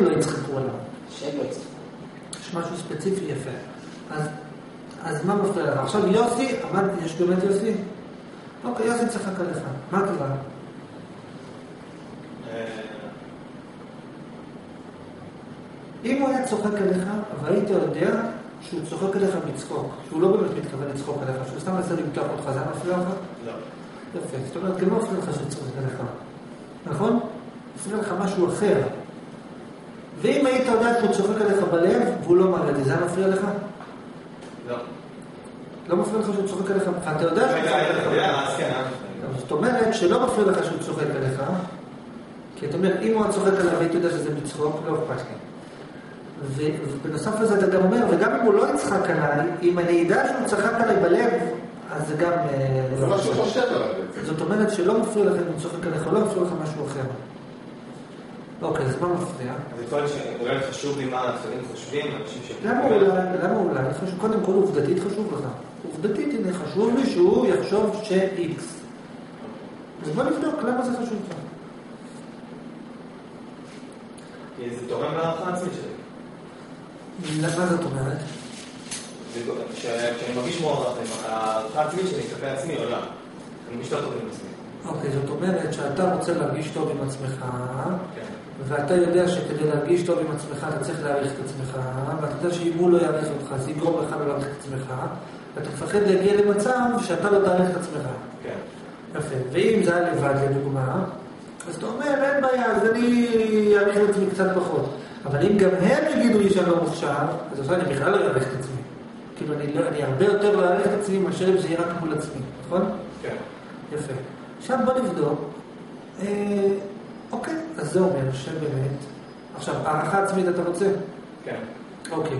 שהם לא יצחקו עליו. שהם לא יצטרכו. יש משהו ספציפי יפה. אז, אז מה מפריע לך? עכשיו יוסי, עמד, יש באמת יוסי? אוקיי, יוסי צחק עליך. מה קרה? אה, אם הוא היה צוחק עליך, אבל היית יודע שהוא צוחק עליך מצחוק, שהוא לא באמת מתכוון לצחוק עליך, שהוא סתם מנסה למתוח אותך, זה היה מפריע לך? לא. יפה. זאת אומרת, גם לא מפריע לך שהוא צוחק עליך. נכון? מפריע לך משהו אחר. ואם היית יודע שהוא צוחק עליך בלב, והוא לא מראה את זה, זה היה מפריע לך? לא. לא מפריע לך שהוא צוחק עליך, אתה יודע שהוא צוחק עליך כן, אה? זאת אומרת שלא מפריע לך שהוא צוחק עליך, כי אתה אומר, אם הוא היה צוחק עליו והייתי יודע שזה מצחוק, לא אכפת לי. ובנוסף לזה אתה גם אומר, וגם אם הוא לא יצחק עליי, אם אני אדע שהוא צחק עליי בלב, אז זה גם... אה, זה מה שהוא חושב עליו. זאת אומרת שלא מפריע לך אם הוא צוחק עליך, לא מפריע לך משהו אחר. אוקיי, אז מה מפריע? יכול להיות שאולי חשוב לי מה האחרים חושבים, אנשים ש... למה אולי, למה אולי? חשוב, קודם כל עובדתית חשוב לך. עובדתית, הנה, חשוב לי שהוא יחשוב ש-X. אז בוא נבדוק למה זה חשוב לך. כי זה תורם להערכה העצמית שלי. מה זאת אומרת? זה כשאני מרגיש מוערך, ההערכה העצמית שלי כלפי עצמי עולה. אני מרגיש טוב עם עצמי. אוקיי, זאת אומרת שאתה רוצה להרגיש טוב עם עצמך, כן. ואתה יודע שכדי להרגיש טוב עם עצמך אתה צריך להעריך את עצמך, ואתה יודע שאם הוא לא יעריך אותך זה יגרום לך לא להעריך את עצמך, ואתה מפחד להגיע למצב שאתה לא תעריך את עצמך. כן. יפה. ואם זה היה לבד לדוגמה, אז אתה אומר, אין בעיה, אז אני אעריך את עצמי קצת פחות. אבל אם גם הם יגידו לי שאני לא מוכשר, אז עכשיו אני בכלל לא אעריך את עצמי. כאילו, אני, לא, אני הרבה יותר לא אעריך את עצמי מאשר אם זה יהיה רק מול עצמי, נכון? כן. יפה. עכשיו בוא נבדוק. אה, אוקיי, אז זה אומר שבאמת... עכשיו, הערכה עצמית אתה רוצה? כן. אוקיי.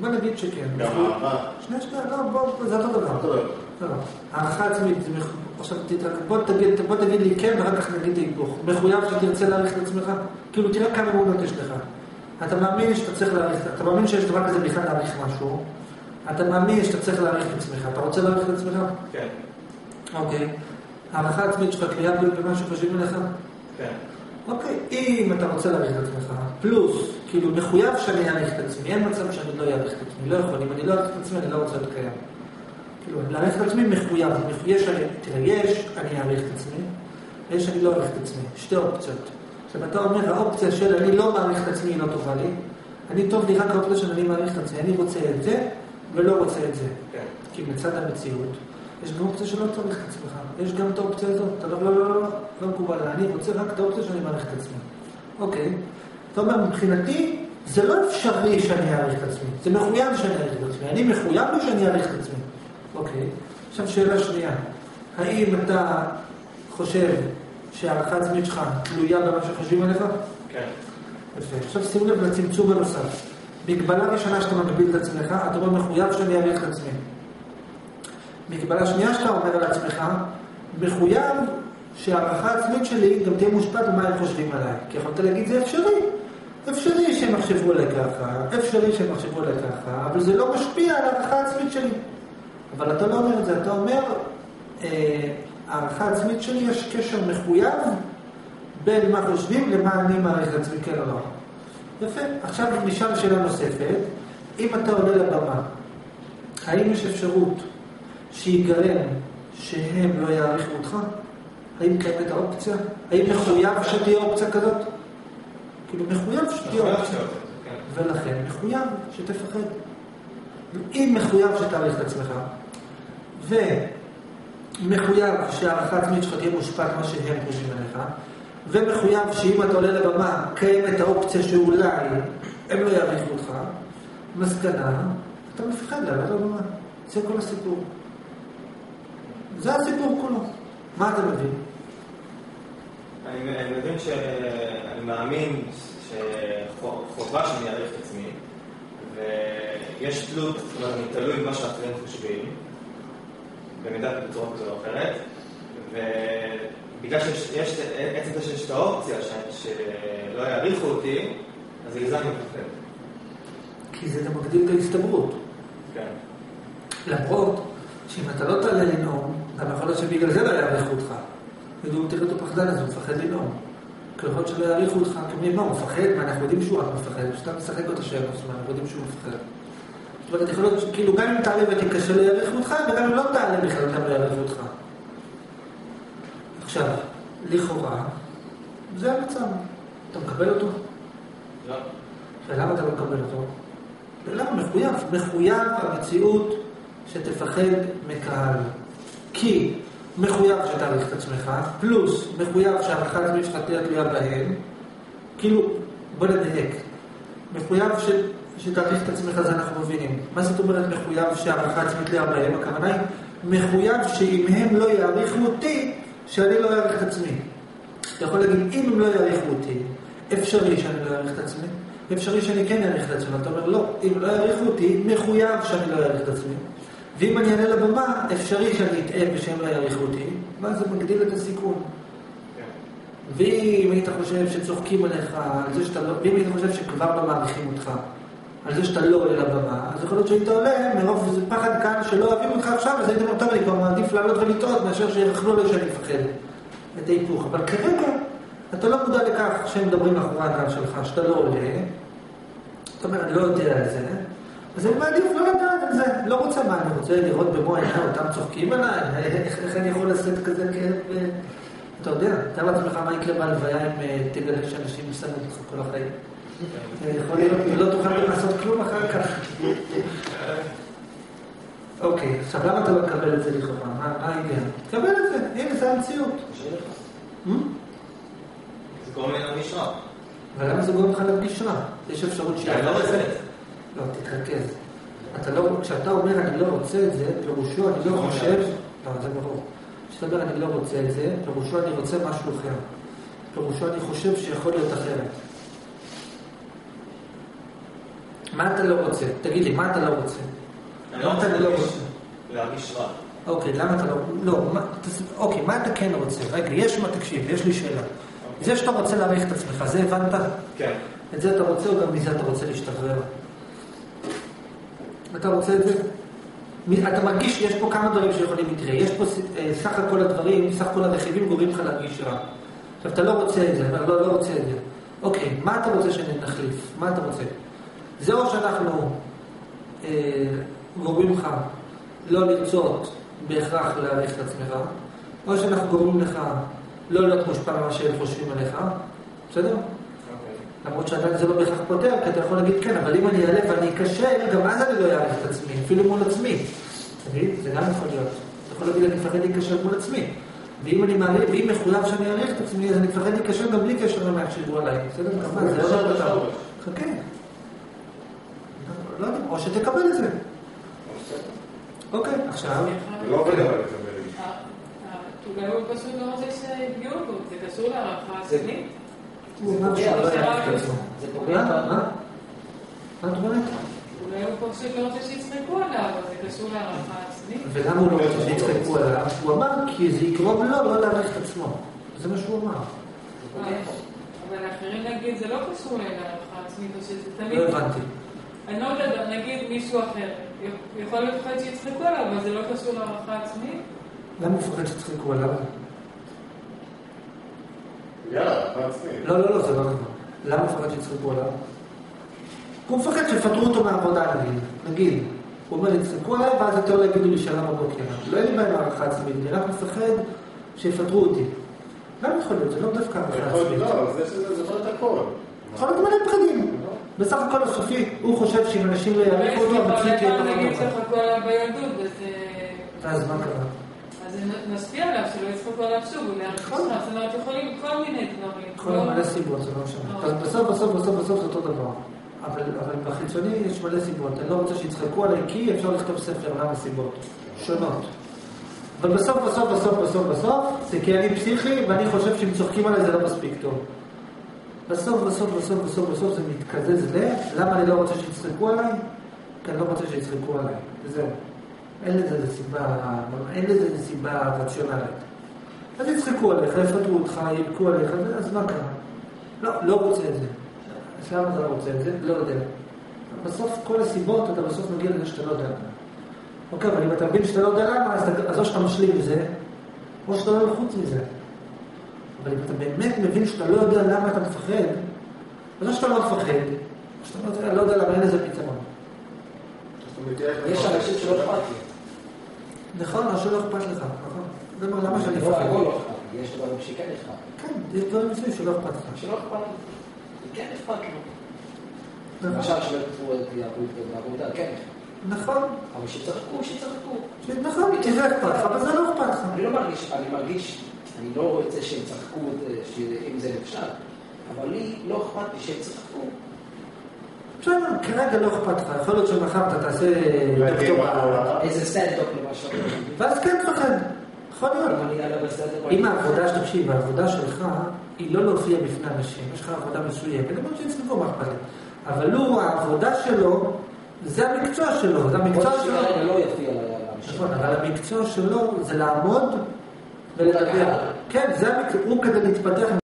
בוא נגיד שכן. גם הערכה. שנייה, שנייה, לא, בוא, זה אותו דבר. הערכה עצמית, עכשיו בוא תגיד, בוא תגיד לי כן ואחר כך נגיד היפוך. מחויב שתרצה להעריך את עצמך? כאילו תראה כמה אמונות יש לך. אתה מאמין שאתה צריך להעריך, אתה מאמין שיש דבר כזה בכלל להעריך משהו. אתה מאמין שאתה צריך להעריך את עצמך. אתה רוצה להעריך את עצמך? כן. אוקיי. הערכה עצמית שלך תלויה במה שחושבים עליך? כן. אוקיי, אם אתה רוצה להעריך את עצמך, פלוס, כאילו מחויב שאני אעריך את עצמי, אין מצב שאני לא אעריך את עצמי, לא יכול, אם אני לא אעריך את עצמי אני לא רוצה להיות קיים. כאילו, להעריך את עצמי מחויב, יש, אני- תראה, יש, אני אעריך את עצמי, יש, אני לא אעריך את עצמי, שתי אופציות. עכשיו אתה אומר, האופציה של אני לא מעריך את עצמי היא לא טובה לי, אני טוב לי רק האופציה של אני מעריך את עצמי, אני רוצה את זה ולא רוצה את זה. כן. כי מצד המציאות, יש גם אופציה שלא צריך את עצמך. יש גם את האופציה הזאת. אתה לא, לא, לא, לא, לא מקובל עליי. אני רוצה רק את האופציה שאני מעריך את עצמי. אוקיי. אתה אומר, מבחינתי, זה לא אפשרי שאני אעריך את עצמי. זה מחויב שאני אעריך את עצמי. אני מחויב לי שאני אעריך את עצמי. אוקיי. עכשיו שאלה שנייה. האם אתה חושב שהערכה עצמית שלך תלויה במה שחושבים עליך? כן. יפה. עכשיו שים לב לצמצום הנוסף. מגבלה ראשונה שאתה מגביל את עצמך, אתה אומר מחויב שאני אעריך את עצמי. מגבלה שנייה שאתה אומר על עצמך, מחויב שהערכה עצמית שלי גם תהיה מושפעת ממה הם חושבים עליי. כי יכולת להגיד זה אפשרי. אפשרי שהם יחשבו עליי ככה, אפשרי שהם יחשבו עליי ככה, אבל זה לא משפיע על הערכה עצמית שלי. אבל אתה לא אומר את זה, אתה אומר, אה, הערכה עצמית שלי יש קשר מחויב בין מה חושבים למה אני מעריך עצמי, כן או לא. יפה. עכשיו נשאל שאלה נוספת. אם אתה עולה לבמה, האם יש אפשרות שיגרם שהם לא יעריכו אותך? האם קיימת האופציה? האם מחויב שתהיה אופציה כזאת? כאילו מחויב שתהיה אופציה. כן. ולכן מחויב שתפחד. אם מחויב שתעריך את עצמך, ומחויב שהערכה עצמית שלך תהיה מושפעת ממה שהם חושבים עליך, ומחויב שאם אתה עולה לבמה, קיימת האופציה שאולי הם לא יעריכו אותך, מסקנה, אתה מפחד לעלות לבמה. זה כל הסיפור. זה הסיפור כולו. מה אתה מבין? אני אני מבין שאני מאמין שחובה שאני אעריך את עצמי, ויש תלות, זאת אומרת, אני תלוי במה שאחרים חושבים, במידה בצורה כזו או אחרת, ובגלל שיש, יש- עצם זה שיש את האופציה שלא יעריכו אותי, אז זה אני מפחד. כי זה גם מגדיל את ההסתברות. כן. למרות שאם אתה לא תעלה לנאום, גם יכול להיות שבגלל זה לא יעריכו אותך. ידעו, תראה אותו פחדן הזה, הוא מפחד לנאום. ככל שלא יעריכו אותך, מה, הוא מפחד? מה, אנחנו יודעים שהוא רק מפחד, שאתה משחק אותה שאלה, אומרת, אנחנו יודעים שהוא מפחד. זאת אומרת, יכול להיות, כאילו, גם אם תעלה ותתקשה לא יעריכו אותך, וגם אם לא תעלה בכלל, גם לא יעריכו אותך. עכשיו, לכאורה, זה המצב. אתה מקבל אותו? לא. ולמה אתה לא מקבל אותו? למה מחויב? מחויב המציאות שתפחד מקהל. כי מחויב שתעריך את עצמך, פלוס מחויב שהערכת עצמית שלך תהיה תלויה בהם, כאילו, בוא נדייק. מחויב ש... שתעריך את עצמך, זה אנחנו מבינים. מה זאת אומרת מחויב שהערכה עצמית תלויה בהם? הכוונה היא, מחויב שאם הם לא יעריכו אותי, שאני לא אעריך את עצמי. אתה יכול להגיד, אם הם לא יעריכו אותי, אפשרי שאני לא אעריך את עצמי, אפשרי שאני כן אעריך את עצמי. אתה אומר, לא, אם לא יעריכו אותי, מחויב שאני לא אעריך את עצמי. ואם אני אעלה לבמה, אפשרי שאני אטעה ושהם לא יעריכו אותי, ואז זה מגדיל את הסיכון. כן. ואם היית חושב שצוחקים עליך, על זה שאתה לא, ואם היית חושב שכבר לא מעריכים אותך, על זה שאתה לא עולה לבמה, אז יכול להיות שהיית עולה מרוב איזה פחד כאן שלא אוהבים אותך עכשיו, אז היית אומר, טוב, אני כבר מעדיף לעלות ולטעות מאשר שירכלו לי שאני מפחד. את ההיפוך. אבל כרגע, אתה לא מודע לכך שהם מדברים מאחורי הגב שלך, שאתה לא עולה. זאת אומרת, אני לא יודע על זה. אז אני מעדיף לא לדעת על זה. לא רוצה מה, אני רוצה לראות במו עיניי אותם צוחקים עליי, איך, אני יכול לשאת כזה כאב? אה, אתה יודע, תאר לעצמך מה יקרה בהלוויה אם אה, תגלה שאנשים יסתנו אותך כל החיים. אה, יכול להיות, לא תוכל לעשות כלום אחר כך. אוקיי, עכשיו למה אתה לא מקבל את זה לכאורה? מה העניין? תקבל את זה, הנה, זה המציאות. לך. Hmm? זה גורם לי להרגיש רע. אבל למה זה גורם לך להרגיש רע? יש אפשרות כי אני לא רוצה את זה. לא, תתרכז. אתה לא, כשאתה אומר אני לא רוצה את זה, פירושו אני לא חושב... לא, זה ברור. כשאתה אומר אני לא רוצה את זה, פירושו אני רוצה משהו אחר. פירושו אני חושב שיכול להיות אחרת. מה אתה לא רוצה? תגיד לי, מה אתה לא רוצה? אני לא רוצה לא להרגיש- רע. אוקיי, למה אתה לא... לא, מה. אוקיי, מה אתה כן רוצה? רגע, יש מה, תקשיב, יש לי שאלה. זה שאתה רוצה להעריך את עצמך, זה הבנת? כן. את זה אתה רוצה או גם מזה אתה רוצה להשתחרר? אתה רוצה את זה? אתה מרגיש שיש פה כמה דברים שיכולים לקרות. יש פה אה, סך הכל הדברים, סך הכל הרכיבים גורמים לך להרגיש רע. עכשיו, אתה לא רוצה את זה, אומר, לא, לא רוצה את זה. אוקיי, מה אתה רוצה שנחליף? מה אתה רוצה? זה או שאנחנו אה, גורמים לך לא לרצות בהכרח להעריך את עצמך, או שאנחנו גורמים לך לא להיות מושפע ממה שהם חושבים עליך, בסדר? למרות שעדיין זה לא בהכרח פותר, כי אתה יכול להגיד כן, אבל אם אני אעלה ואני אכשל, גם אז אני לא אעריך את עצמי, אפילו מול עצמי. מבין? זה גם יכול להיות. אתה יכול להגיד, אני מפחד להיכשל מול עצמי. ואם אני מעריך, ואם מחויב שאני אעריך את עצמי, אז אני מפחד להיכשל גם בלי קשר למה יחשבו עליי. בסדר? כמובן, זה לא דבר. לשורש. חכה. לא יודע, או שתקבל את זה. אוקיי, עכשיו, לא עובד אבל לקבל את זה. אולי הוא פשוט לא רוצה שיפגעו בו, זה קשור להערכה עצמית. לא. זה פוגע מה? מה? מה את אומרת? אולי הוא פשוט לא רוצה שיצחקו עליו, אבל זה קשור להערכה עצמית. ולמה הוא לא רוצה שיצחקו עליו? הוא אמר כי זה יגרום לו לא להעריך את עצמו. זה מה שהוא אמר. אבל האחרים נגיד זה לא קשור להערכה עצמית, או שזה תמיד... לא הבנתי. אני לא יודעת, נגיד מישהו אחר. יכול להיות שיצחקו עליו, אבל זה לא קשור להערכה עצמית. למה הוא מפחד שיצחקו עליו? יאללה, הערכה עצמית. לא, לא, לא, זה לא נכון. למה הוא מפחד שיצחקו עליו? הוא מפחד שיפטרו אותו מהעבודה, נגיד. נגיד. הוא אומר, יצחקו עליי, ואז יותר לא יגידו לי שלום בבוקר. לא אין לי בעיה עם הערכה עצמית, אני רק מפחד שיפטרו אותי. למה יכול להיות? זה לא דווקא הערכה עצמית. לא, זה יכול להיות הכל. יכול להיות מלא פחדים. בסך הכל הסופי, הוא חושב שאם אנשים לא אבל יעריכו יש לי אותו, המציאות תהיה פעם נגיד פחות טובה. צחקו עליו בילדות, וזה... ואז מה קרה? אז זה משפיע עליו, שלא יצחקו עליו שוב, הוא נכון. זאת אומרת, יכולים כל מיני דברים. להיות מלא סיבות, זה לא משנה. אז בסוף, בסוף, בסוף, בסוף זה אותו דבר. אבל, אבל בחיצוני יש מלא סיבות. אני לא רוצה שיצחקו עליי כי אפשר לכתוב ספר למה סיבות. שונות. אבל בסוף, בסוף, בסוף, בסוף, בסוף, זה כי אני פסיכי ואני חושב שאם צוחקים עליי זה לא מספיק טוב. בסוף, בסוף, בסוף, בסוף, בסוף זה מתקזז ל... למה אני לא רוצה שיצחקו עליי? כי אני לא רוצה שיצחקו עליי. וזהו. אין לזה איזה סיבה, אין לזה איזה סיבה רציונלית. אז יצחקו עליך, יפטרו אותך, יבכו עליך, אז מה קרה? לא, לא רוצה את זה. למה אתה לא רוצה את זה? לא יודע. בסוף כל הסיבות, אתה בסוף מגיע לזה שאתה לא יודע. אוקיי, אבל אם אתה מבין שאתה לא יודע למה, אז, אז או שאתה משלים עם זה, או שאתה לא חוץ מזה. אבל אם אתה באמת מבין שאתה לא יודע למה אתה מפחד, אז או שאתה לא מפחד, או שאתה לא לא יודע למה אין לזה פתרון. יש אנשים שלא אכפת לי. נכון, או שלא אכפת לך, נכון? זה אומר למה שאני לא. הכל לא. יש דברים שכן אכפת. כן, יש דברים מסוימים שלא אכפת לך. שלא אכפת לי. כן אכפת. נכון. למשל שלא יקפו את העבודה, כן. נכון, אבל שיצחקו, שיצחקו. ש- נכון, כי זה אכפת לך, אבל זה לא אכפת לך. אני לא מרגיש, אני מרגיש, אני לא רוצה שהם צחקו, אם זה נכשל, אבל לי לא אכפת לי שהם צחקו. בסדר, כרגע לא אכפת לך, יכול להיות שמחר אתה תעשה דוקטורט, איזה סטנדאפ למשל. ואז כן תפחד, יכול להיות. אם העבודה, תקשיב, העבודה שלך היא לא להופיע בפני אנשים, יש לך עבודה מסוימת, אומר שיצטרכו מה אכפת לי. אבל הוא, העבודה שלו, זה המקצוע שלו, זה המקצוע מקצוע שלו. לא. נכון, אבל המקצוע שלו זה לעמוד ולדבר. כן, זה המקצוע, הוא כדי להתפתח